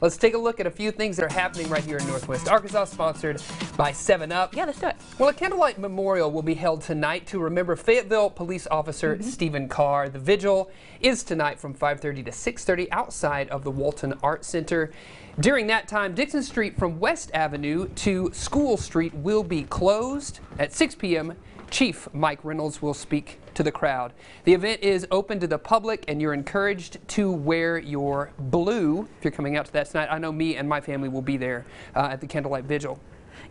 Let's take a look at a few things that are happening right here in Northwest Arkansas, sponsored by 7 Up. Yeah, let's do it. Well, a candlelight memorial will be held tonight to remember Fayetteville police officer Mm-hmm. Stephen Carr. The vigil is tonight from 5:30 to 6:30 outside of the Walton Art Center. During that time, Dickson Street from West Avenue to School Street will be closed at 6 p.m. Chief Mike Reynolds will speak to the crowd. The event is open to the public and you're encouraged to wear your blue if you're coming out to that tonight. I know me and my family will be there uh, at the candlelight vigil.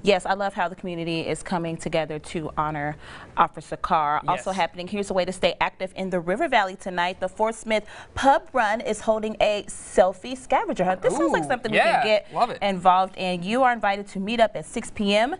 Yes, I love how the community is coming together to honor Officer Carr. Also happening, here's a way to stay active in the River Valley tonight. The Fort Smith Pub Run is holding a selfie scavenger hunt. This sounds like Ooh, something we yeah, can get involved in. You are invited to meet up at 6 p.m.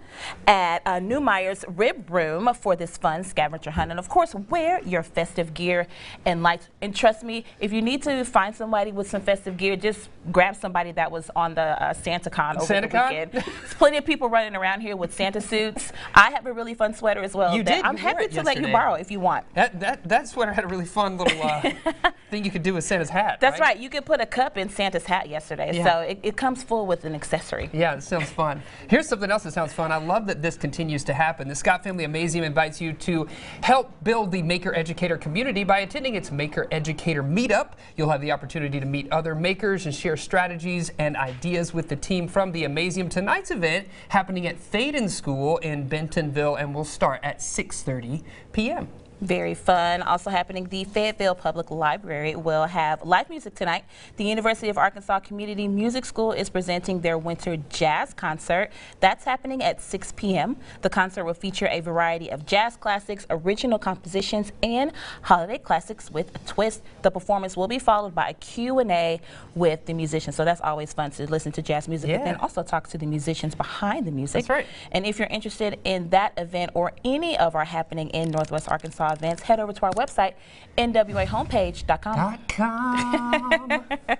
at uh, Neumeier's Rib Room for this fun scavenger hunt. And of course, wear your festive gear and lights. And trust me, if you need to find somebody with some festive gear, just grab somebody that was on the uh, SantaCon over the SantaCon? weekend. There's plenty of people running around here with Santa suits. I have a really fun sweater as well. You did, I'm you happy to let you yesterday. borrow if you want. That that that sweater had a really fun little uh, thing you could do with Santa's hat. That's right. You could put a cup in Santa's hat yesterday, Yeah. so it, it comes full with an accessory. Yeah, it sounds fun. Here's something else that sounds fun. I love that this continues to happen. The Scott Family Amazium invites you to help build the Maker Educator community by attending its Maker Educator Meetup. You'll have the opportunity to meet other makers and share strategies and ideas with the team from the Amazium. Tonight's event happening at Thaden School in Bentonville and will start at 6:30 p.m. Very fun. Also happening, the Fayetteville Public Library will have live music tonight. The University of Arkansas Community Music School is presenting their winter jazz concert. That's happening at 6 p.m. The concert will feature a variety of jazz classics, original compositions, and holiday classics with a twist. The performance will be followed by a Q&A with the musicians. So that's always fun to listen to jazz music, but then also talk to the musicians behind the music. That's right. And if you're interested in that event or any of our happening in Northwest Arkansas events, head over to our website, nwahomepage.com. Com.